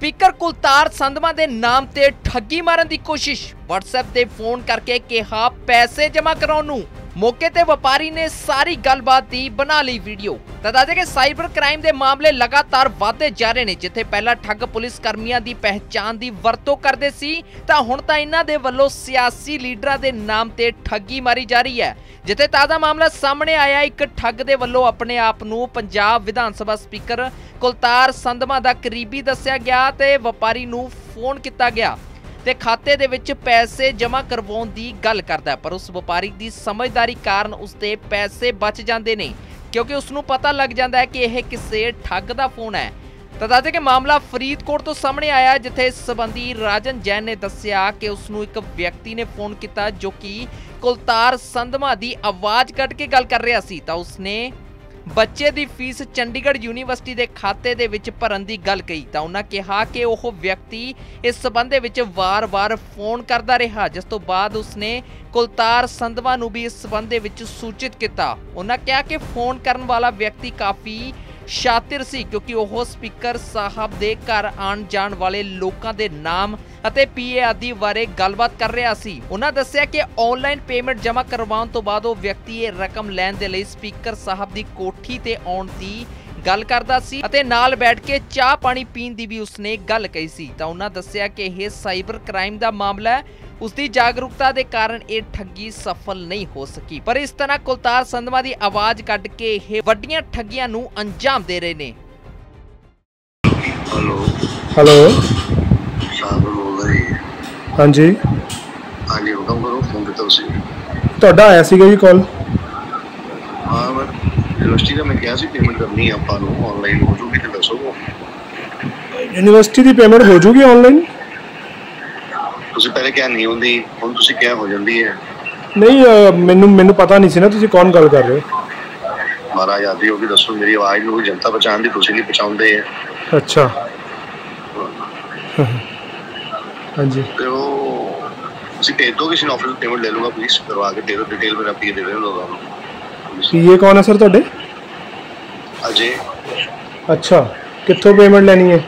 Speaker Kultar Sandhwan ਦੇ ਨਾਮ ਤੇ ਠੱਗੀ ਮਾਰਨ ਦੀ ਕੋਸ਼ਿਸ਼। WhatsApp ਤੇ ਫੋਨ ਕਰਕੇ ਕਿਹਾ, ਪੈਸੇ ਜਮ੍ਹਾਂ ਕਰਾਉਣ ਨੂੰ। ਮੌਕੇ ਤੇ ਵਪਾਰੀ ਨੇ ਸਾਰੀ ਗੱਲਬਾਤ ਦੀ ਬਣਾ ਲਈ ਵੀਡੀਓ। ਤਾਂ ਦੱਸਦੇ ਕਿ ਸਾਈਬਰ ਕ੍ਰਾਈਮ ਦੇ ਮਾਮਲੇ ਲਗਾਤਾਰ ਵਧਦੇ ਜਾ ਰਹੇ ਨੇ, ਜਿੱਥੇ ਪਹਿਲਾਂ ਠੱਗ ਪੁਲਿਸ ਕਰਮੀਆਂ ਦੀ ਪਹਿਚਾਣ ਦੀ ਵਰਤੋਂ ਕਰਦੇ ਸੀ, ਤਾਂ ਹੁਣ ਤਾਂ ਇਹਨਾਂ ਦੇ ਵੱਲੋਂ ਸਿਆਸੀ ਲੀਡਰਾਂ ਦੇ ਨਾਮ ਤੇ ਠੱਗੀ ਮਾਰੀ ਜਾ ਰਹੀ ਹੈ, ਜਿੱਥੇ ਤਾਜ਼ਾ ਮਾਮਲਾ ਸਾਹਮਣੇ ਆਇਆ ਇੱਕ ਠੱਗ ਦੇ ਵੱਲੋਂ ਆਪਣੇ ਆਪ ਨੂੰ ਪੰਜਾਬ ਵਿਧਾਨ ਸਭਾ ਸਪੀਕਰ ਕੁਲਤਾਰ ਸੰਧਮਾ ਦਾ ਕਰੀਬੀ ਦੱਸਿਆ ਗਿਆ ਤੇ ਵਪਾਰੀ ਨੂੰ ਫੋਨ ਕੀਤਾ ਗਿਆ। ਤੇ ਖਾਤੇ ਦੇ ਵਿੱਚ ਪੈਸੇ ਜਮ੍ਹਾਂ ਕਰਵਾਉਣ ਦੀ ਗੱਲ ਕਰਦਾ ਪਰ ਉਸ ਵਪਾਰੀ ਦੀ ਸਮਝਦਾਰੀ ਕਾਰਨ ਉਸ ਦੇ ਪੈਸੇ ਬਚ ਜਾਂਦੇ ਨੇ, ਕਿਉਂਕਿ ਉਸ ਨੂੰ ਪਤਾ ਲੱਗ ਜਾਂਦਾ ਹੈ ਕਿ ਇਹ ਕਿਸੇ ਠੱਗ ਦਾ ਫੋਨ ਹੈ। ਤਾਂ ਦੱਸਦੇ ਕਿ ਮਾਮਲਾ ਫਰੀਦਕੋਟ ਤੋਂ ਸਾਹਮਣੇ ਆਇਆ ਜਿੱਥੇ ਇਸ ਸੰਬੰਧੀ ਰਾਜਨ ਜੈਨ ਨੇ ਦੱਸਿਆ ਕਿ ਉਸ ਨੂੰ ਇੱਕ ਵਿਅਕਤੀ ਨੇ ਫੋਨ ਕੀਤਾ ਜੋ ਕਿ ਕੁਲਤਾਰ ਸੰਧਮਾ ਦੀ ਆਵਾਜ਼ ਕੱਢ ਕੇ ਗੱਲ ਕਰ ਰਿਹਾ ਸੀ। ਤਾਂ ਉਸਨੇ ਬੱਚੇ ਦੀ ਫੀਸ ਚੰਡੀਗੜ੍ਹ ਯੂਨੀਵਰਸਿਟੀ ਦੇ ਖਾਤੇ ਦੇ ਵਿੱਚ ਭਰਨ ਦੀ ਗੱਲ ਕਹੀ, ਤਾਂ ਉਹਨਾਂ ਕਿਹਾ ਕਿ ਉਹ ਵਿਅਕਤੀ ਇਸ ਸਬੰਧ ਦੇ ਵਿੱਚ ਵਾਰ-ਵਾਰ ਫੋਨ ਕਰਦਾ ਰਿਹਾ, ਜਿਸ ਤੋਂ ਬਾਅਦ ਉਸਨੇ ਕੁਲਤਾਰ ਸੰਧਵਾ ਨੂੰ ਵੀ ਇਸ ਸਬੰਧ ਦੇ ਵਿੱਚ ਸੂਚਿਤ ਕੀਤਾ। ਉਹਨਾਂ ਕਿਹਾ ਕਿ ਫੋਨ ਕਰਨ ਵਾਲਾ ਵਿਅਕਤੀ ਕਾਫੀ ਸ਼ਾਤਿਰ ਸੀ ਕਿਉਂਕਿ ਉਹ ਸਪੀਕਰ ਸਾਹਿਬ ਦੇ ਘਰ ਆਉਣ ਜਾਣ ਵਾਲੇ ਲੋਕਾਂ ਦੇ ਨਾਮ ਅਤੇ ਪੀਏ ਆਦਿ ਬਾਰੇ ਗੱਲਬਾਤ ਕਰ ਰਿਹਾ ਸੀ। ਉਹਨਾਂ ਦੱਸਿਆ ਕਿ ਆਨਲਾਈਨ ਪੇਮੈਂਟ ਜਮ੍ਹਾਂ ਕਰਵਾਉਣ ਤੋਂ ਬਾਅਦ ਉਹ ਵਿਅਕਤੀ ਇਹ ਰਕਮ ਲੈਣ ਦੇ ਲਈ ਸਪੀਕਰ ਸਾਹਿਬ ਦੀ ਕੋਠੀ ਤੇ ਆਉਣ ਦੀ ਗੱਲ ਕਰਦਾ ਸੀ ਅਤੇ ਨਾਲ ਬੈਠ ਕੇ ਚਾਹ ਪਾਣੀ ਪੀਣ ਦੀ ਵੀ ਉਸਨੇ ਗੱਲ ਕਹੀ ਸੀ। ਤਾਂ ਉਹਨਾਂ ਦੱਸਿਆ ਕਿ ਇਹ ਸਾਈਬਰ ਕ੍ਰਾਈਮ ਦਾ ਮਾਮਲਾ ਹੈ। ਉਸ ਦੀ ਜਾਗਰੂਕਤਾ ਦੇ ਕਾਰਨ ਇਹ ਠੱਗੀ ਸਫਲ ਨਹੀਂ ਹੋ ਸਕੀ। ਪਰ ਇਸ ਤਰ੍ਹਾਂ ਕੁਲਤਾਰ ਸੰਧਵਾ ਦੀ ਆਵਾਜ਼ ਕੱਢ ਕੇ ਇਹ ਵੱਡੀਆਂ ਠੱਗੀਆਂ ਨੂੰ ਅੰਜਾਮ ਦੇ ਰਹੇ ਨੇ। ਹੈਲੋ। ਹੈਲੋ। ਸਾਹਿਬ ਬੋਲ ਰਹੀ ਹੈ ਹਾਂਜੀ। ਹਾਂਜੀ ਹੁਕਮ ਕਰੋ ਫੋਨ ਕੀਤਾ ਤੁਸੀਂ। ਤੁਹਾਡਾ ਆਇਆ ਸੀਗਾ ਜੀ ਕਾਲ ਹਾਂ ਮੈਂ ਯੂਨੀਵਰਸਿਟੀ ਦਾ ਮੈਂ ਕਿਹਾ ਸੀ ਪੇਮੈਂਟ ਕਰਨੀ ਹੈ ਆਪਾਂ ਨੂੰ ਆਨਲਾਈਨ ਹੋ ਜੂਗੀ ਤੇ ਦੱਸੋ। ਯੂਨੀਵਰਸਿਟੀ ਦੀ ਪੇਮੈਂਟ ਹੋ ਜੂਗੀ ਆਨਲਾਈਨ ਤੁਸੀਂ ਪਹਿਲੇ ਕਿਹਾ ਨਹੀਂ ਹੁੰਦੀ ਹੁਣ ਤੁਸੀਂ ਕਿਹਾ ਹੋ ਜਾਂਦੀ ਹੈ। ਨਹੀਂ ਅਹ, ਮੈਨੂੰ ਮੈਨੂੰ ਪਤਾ ਨਹੀਂ ਸੀ ਨਾ ਤੁਸੀਂ ਕੌਣ ਗੱਲ ਕਰ ਰਹੇ ਹੋ। ਮਹਾਰਾਜ ਆਦੀ ਹੋ ਕੇ ਦੱਸੋ ਮੇਰੀ ਆਵਾਜ਼ ਨੂੰ ਕੋਈ ਜਨਤਾ ਪਛਾਣਦੀ ਤੁਸੀਂ ਨਹੀਂ ਪਛਾਣਦੇ। ਹੈ ਅੱਛਾ। ਹਾਂਜੀ। ਤੇ ਉਹ ਤੁਸੀਂ ਭੇਜ ਦੋ ਕਿਸੇ ਨੂੰ ਆਫਿਸ ਪੇਮੈਂਟ ਲੈ ਲੂੰਗਾ ਪਲੀਜ਼ ਕਰਵਾ ਕੇ ਦੇ ਦਿਓ ਡਿਟੇਲ ਮੇਰਾ ਪੀ ਦੇ ਦੇਣਾ ਤੁਹਾਨੂੰ ਪੀਏ ਕੌਣ ਹੈ ਸਰ ਤੁਹਾਡੇ? ਅਜੇ। ਅੱਛਾ ਕਿੱਥੋਂ ਪੇਮੈਂਟ ਲੈਣੀ ਹੈ?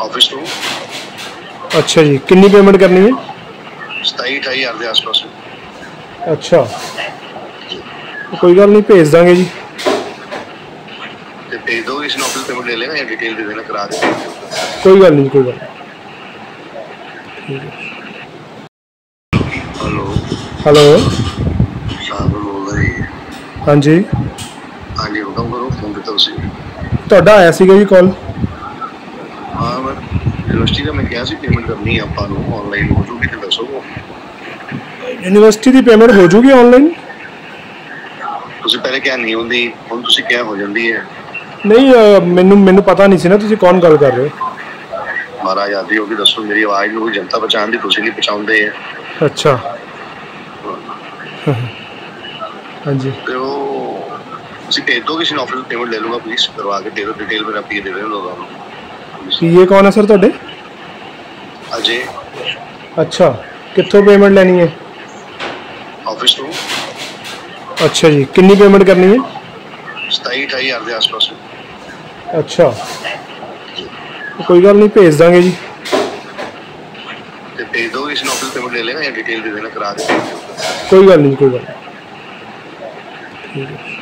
ਆਫਿਸ ਤੋਂ। ਅੱਛਾ ਜੀ ਕਿੰਨੀ ਪੇਮੈਂਟ ਕਰਨੀ ਹੈ? 27 28000 ਦੇ ਆਸ-ਪਾਸ। ਅੱਛਾ। ਕੋਈ ਗੱਲ ਨਹੀਂ ਭੇਜ ਦਾਂਗੇ ਜੀ। ਤੇ ਭੇਜ ਦੋ ਕਿਸੇ ਨੂੰ ਆਫਿਸ ਪੇਮੈਂਟ ਲੈ ਲੈਣਾ ਜਾਂ ਡਿਟੇਲ ਦੇ ਦੇਣਾ ਕਰਾ ਦਿਓ। ਕੋਈ ਗੱਲ ਨਹੀਂ ਕੋਈ ਗੱਲ। ਹੈਲੋ। ਹੈਲੋ। ਸਾਹਿਬ ਬੋਲ ਰਹੀ ਹੈ ਹਾਂਜੀ। ਹਾਂਜੀ ਹੁਕਮ ਕਰੋ ਫੋਨ ਕੀਤਾ ਤੁਸੀਂ। ਤੁਹਾਡਾ ਆਇਆ ਸੀਗਾ ਜੀ ਕਾਲ ਯੂਨੀਵਰਸਿਟੀ ਦਾ ਮੈਂ ਕਿਹਾ ਸੀ ਪੇਮੈਂਟ ਕਰਨੀ ਹੈ ਆਪਾਂ ਨੂੰ ਆਨਲਾਈਨ ਹੋ ਜੂਗੀ ਤੇ ਦੱਸੋ ਯੂਨੀਵਰਸਿਟੀ ਦੀ ਪੇਮੈਂਟ ਹੋ ਜੂਗੀ ਆਨਲਾਈਨ ਤੁਸੀਂ ਪਹਿਲੇ ਕਿਹਾ ਨਹੀਂ ਹੁੰਦੀ ਹੁਣ ਤੁਸੀਂ ਕਿਹਾ ਹੋ ਜਾਂਦੀ ਹੈ ਨਹੀਂ ਅਹ, ਮੈਨੂੰ ਮੈਨੂੰ ਪਤਾ ਨਹੀਂ ਸੀ ਨਾ ਤੁਸੀਂ ਕੌਣ ਗੱਲ ਕਰ ਰਹੇ ਹੋ ਮਹਾਰਾਜ ਆਦੀ ਹੋ ਕੇ ਦੱਸੋ ਮੇਰੀ ਆਵਾਜ਼ ਨੂੰ ਕੋਈ ਜਨਤਾ ਪਛਾਣਦੀ ਤੁਸੀਂ ਨਹੀਂ ਪਛਾਣਦੇ ਹੈ ਅੱਛਾ ਹਾਂਜੀ ਤੇ ਉਹ ਤੁਸੀਂ ਭੇਜ ਦੋ ਕਿਸੇ ਨੂੰ ਆਫਿਸ ਪੇਮੈਂਟ ਲੈ ਲੂੰਗਾ ਪਲੀਜ਼ ਕਰਵਾ ਕੇ ਦੇ ਦਿਓ ਡਿਟੇਲ ਮੇਰਾ ਪੀ ਦੇ ਦੇਣਾ ਤੁਹਾਨੂੰ ਪੀਏ ਕੌਣ ਹੈ ਸਰ ਤੁਹਾਡੇ ਅਜੇ ਅੱਛਾ ਕਿੱਥੋਂ ਪੇਮੈਂਟ ਲੈਣੀ ਹੈ? ਆਫਿਸ ਤੋਂ। ਅੱਛਾ ਜੀ ਕਿੰਨੀ ਪੇਮੈਂਟ ਕਰਨੀ ਹੈ? 27 28000 ਦੇ ਆਸ-ਪਾਸ। ਅੱਛਾ। ਕੋਈ ਗੱਲ ਨਹੀਂ ਭੇਜ ਦਾਂਗੇ ਜੀ। ਤੇ ਭੇਜ ਦੋ ਕਿਸੇ ਨੂੰ ਆਫਿਸ ਪੇਮੈਂਟ ਲੈ ਲੈਣਾ ਜਾਂ ਡਿਟੇਲ ਦੇ ਦੇਣਾ ਕਰਾ ਦਿਓ। ਕੋਈ ਗੱਲ ਨਹੀਂ ਕੋਈ ਗੱਲ ਨਹੀਂ। ਠੀਕ ਹੈ।